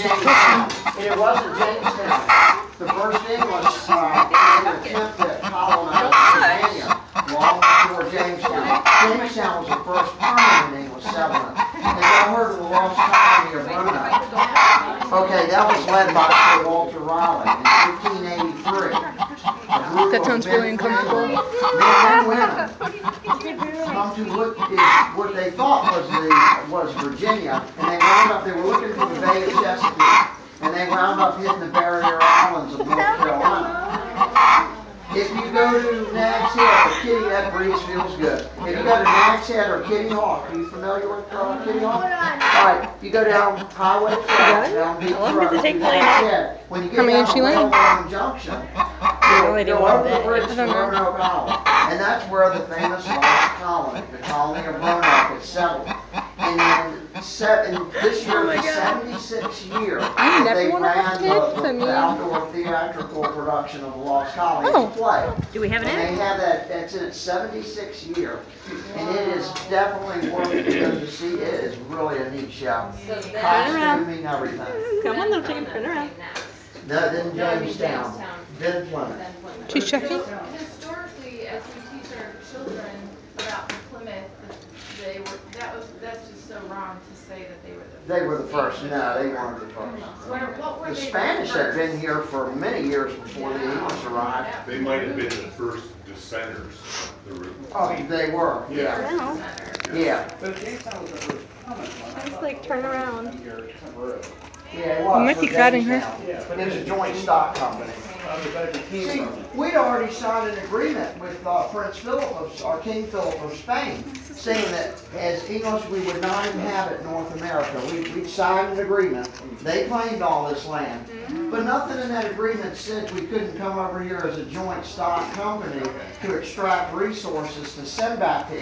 Jamestown, and it wasn't Jamestown. The first English, uh, attempt at colonizing Virginia long before Jamestown. Jamestown was the first permanent English settlement. Have y'all heard of the lost colony of Roanoke? Okay, that was led by Sir Walter Raleigh in fifteen eighty-three. That sounds really uncomfortable. Men and women come to look at what they thought was the, was Virginia, and they wound up, they were looking for the Bay of Chesapeake, and they wound up hitting the barrier islands of North Carolina. If you go to Nag's Head or Kitty, that breeze feels good. If you go to Nag's Head or Kitty Hawk, are you familiar with uh, Kitty Hawk? Alright, you go down Highway 12, down Beach I want her to Road, take to mine. Nag's Head. When you How get many down is she to weighing? Railroad Junction, I you'll do go over the bridge I to don't know. Roanoke And that's where the famous lost colony, the colony of Roanoke is settled. And in seven, this oh year Oh my is the seventy-sixth year. I never they wanna have ran kids, the- I the Outdoor theatrical production of the Lost Colony. Oh. It's play. Do we have an And they have that, that's in its seventy-sixth year, and it is definitely worth it to see, it is really a neat show. Costuming, everything. Come on, little chicken, turn around. No, then Jamestown, then Plymouth. She's checking? Historically, as we teach our children about Plymouth, they were, that was, that's just so wrong to say that they were the. They were the first, no, they weren't the first. Where, what were The? Spanish had first? been here for many years before the English arrived. They might have been the first dissenters. the re- Oh, they were, yeah, No, yeah, But Jamestown was the first permanent one. I was like, turn around. Here temporarily. Yeah, it was. You might be crowding her. Yeah, but It was a joint stock company. It See, we'd already signed an agreement with uh, Prince Philip of, or King Philip of Spain, saying that as English, we would not inhabit North America. We, we'd signed an agreement. They claimed all this land. But nothing in that agreement said we couldn't come over here as a joint stock company to extract resources to send back to